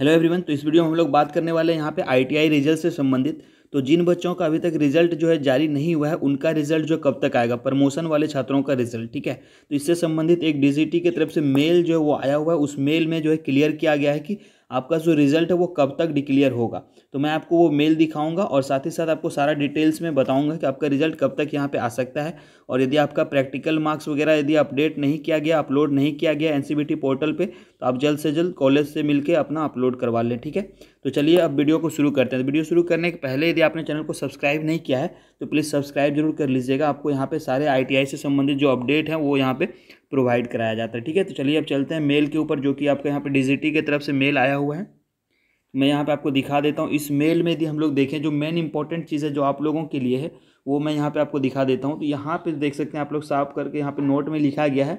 Hello everyone तो इस video में हम लोग बात करने वाले हैं यहाँ पे आईटीआई रिज़ल्ट से संबंधित। तो जिन बच्चों का अभी तक रिज़ल्ट जो है जारी नहीं हुआ है, उनका रिज़ल्ट जो कब तक आएगा? प्रमोशन वाले छात्रों का रिज़ल्ट ठीक है? तो इससे संबंधित एक डीजीटी की तरफ़ से मेल जो है वो आया हुआ है। उस मेल में जो है क्लियर किया गया है कि आपका जो रिज़ल्ट है वो कब तक डिक्लेयर होगा? तो मैं आपको वो मेल दिखाऊँगा और साथ ही साथ आपको सारा डिटेल्स में बताऊँगा कि आपका रिज़ल्ट कब तक यहाँ पे आ सकता है। और यदि आपका प्रैक्टिकल मार्क्स वगैरह यदि अपडेट नहीं किया गया अपलोड नहीं किया गया एनसीबीटी पोर्टल पर तो आप जल्द से जल्द कॉलेज से मिलकर अपना अपलोड करवा लें, ठीक है? तो चलिए अब वीडियो को शुरू करते हैं। तो वीडियो शुरू करने के पहले यदि आपने चैनल को सब्सक्राइब नहीं किया है तो प्लीज़ सब्सक्राइब ज़रूर कर लीजिएगा। आपको यहाँ पे सारे आईटीआई से संबंधित जो अपडेट हैं, वो यहाँ पे प्रोवाइड कराया जाता है, ठीक है? तो चलिए अब चलते हैं मेल के ऊपर, जो कि आपका यहाँ पे डिजिटी की तरफ़ से मेल आया हुआ है। मैं यहाँ पे आपको दिखा देता हूँ। इस मेल में यदि हम लोग देखें, जो मेन इंपॉर्टेंट चीज़ है जो आप लोगों के लिए है, वो मैं यहाँ पे आपको दिखा देता हूँ। तो यहाँ पे देख सकते हैं आप लोग साफ़ करके यहाँ पे नोट में लिखा गया है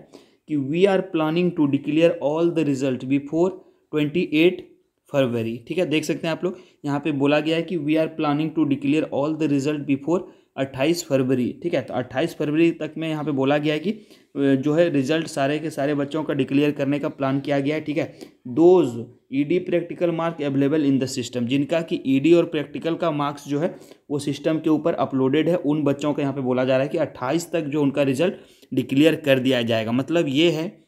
कि we are planning to declare all the result before twenty eight फरवरी ठीक है, देख सकते हैं आप लोग। यहाँ पे बोला गया है कि we are planning to declare all the result before अट्ठाईस फरवरी, ठीक है? तो अट्ठाईस फरवरी तक में यहाँ पे बोला गया है कि जो है रिज़ल्ट सारे के सारे बच्चों का डिक्लेयर करने का प्लान किया गया है, ठीक है? Those ED practical mark available in the system, जिनका कि ईडी और प्रैक्टिकल का मार्क्स जो है, वो सिस्टम के ऊपर अपलोडेड है, उन बच्चों का यहाँ पे बोला जा रहा है कि अट्ठाईस तक जो उनका रिज़ल्ट डिक्लेयर कर दिया जाएगा। मतलब ये है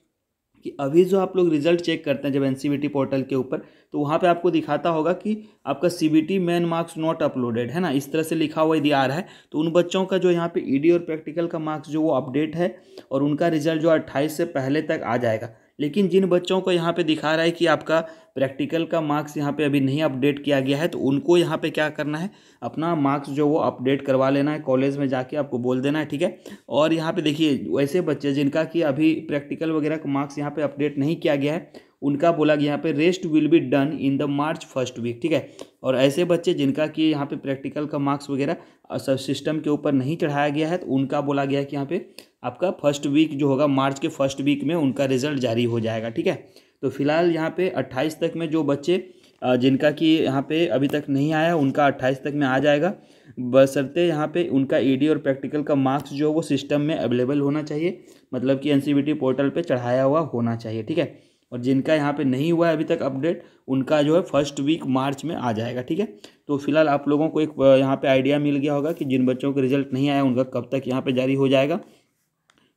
कि अभी जो आप लोग रिज़ल्ट चेक करते हैं जब एनसीबीटी पोर्टल के ऊपर तो वहाँ पे आपको दिखाता होगा कि आपका C B T main marks not uploaded है ना? इस तरह से लिखा हुआ यदि आ रहा है तो उन बच्चों का जो यहाँ पे ईडी और प्रैक्टिकल का मार्क्स जो वो अपडेट है और उनका रिज़ल्ट जो अट्ठाईस से पहले तक आ जाएगा। लेकिन जिन बच्चों को यहाँ पे दिखा रहा है कि आपका प्रैक्टिकल का मार्क्स यहाँ पे अभी नहीं अपडेट किया गया है तो उनको यहाँ पे क्या करना है? अपना मार्क्स जो वो अपडेट करवा लेना है कॉलेज में जाके आपको बोल देना है, ठीक है? और यहाँ पे देखिए, वैसे बच्चे जिनका कि अभी प्रैक्टिकल वगैरह का मार्क्स यहाँ पे अपडेट नहीं किया गया है उनका बोला गया यहाँ पे rest will be done in the March first week ठीक है? और ऐसे बच्चे जिनका कि यहाँ पे प्रैक्टिकल का मार्क्स वगैरह सब सिस्टम के ऊपर नहीं चढ़ाया गया है तो उनका बोला गया है कि यहाँ पे आपका फ़र्स्ट वीक जो होगा मार्च के फ़र्स्ट वीक में उनका रिज़ल्ट जारी हो जाएगा, ठीक है? तो फ़िलहाल यहाँ पे अट्ठाईस तक में जो बच्चे जिनका कि यहाँ पे अभी तक नहीं आया, उनका अट्ठाईस तक में आ जाएगा। बसरते यहाँ पे उनका ईडी और प्रैक्टिकल का मार्क्स जो है वो सिस्टम में अवेलेबल होना चाहिए मतलब कि एनसीबीटी पोर्टल पे चढ़ाया हुआ होना चाहिए, ठीक है? और जिनका यहाँ पे नहीं हुआ है अभी तक अपडेट, उनका जो है फ़र्स्ट वीक मार्च में आ जाएगा, ठीक है? तो फ़िलहाल आप लोगों को एक यहाँ पे आइडिया मिल गया होगा कि जिन बच्चों का रिज़ल्ट नहीं आया, उनका कब तक यहाँ पे जारी हो जाएगा।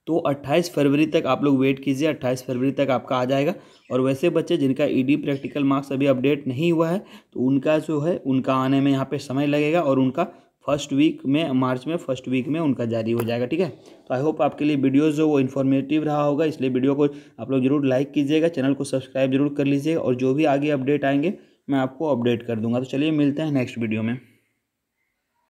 तो 28 फरवरी तक आप लोग वेट कीजिए 28 फरवरी तक आपका आ जाएगा। और वैसे बच्चे जिनका ईडी प्रैक्टिकल मार्क्स अभी अपडेट नहीं हुआ है तो उनका जो है, उनका आने में यहाँ पे समय लगेगा और उनका फ़र्स्ट वीक में, मार्च में, फ़र्स्ट वीक में उनका जारी हो जाएगा, ठीक है? तो आई होप आपके लिए वीडियोज़ जो वो इन्फॉर्मेटिव रहा होगा, इसलिए वीडियो को आप लोग ज़रूर लाइक कीजिएगा चैनल को सब्सक्राइब ज़रूर कर लीजिएगा, और जो भी आगे अपडेट आएँगे, मैं आपको अपडेट कर दूँगा। तो चलिए मिलते हैं नेक्स्ट वीडियो में।